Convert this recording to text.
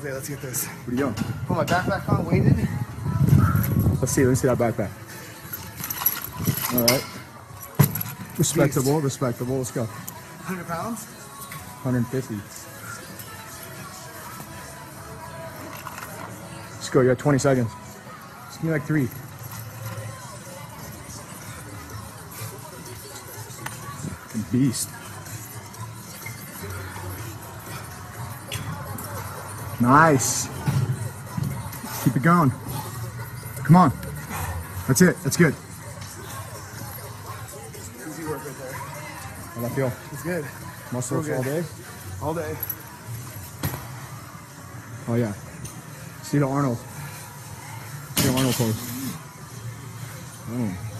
day. Let's get this. What are you doing? Put my backpack on, weighted. Let's see. Let me see that backpack. All right. Respectable. Respectable. Let's go. 100 pounds. 150. Let's go. You got 20 seconds. Just give me like three. Beast. Nice. Keep it going. Come on. That's it. That's good. Easy work right there. How do I feel? It's good. Muscles all day? All day. Oh yeah. See the Arnold. See the Arnold pose. Oh.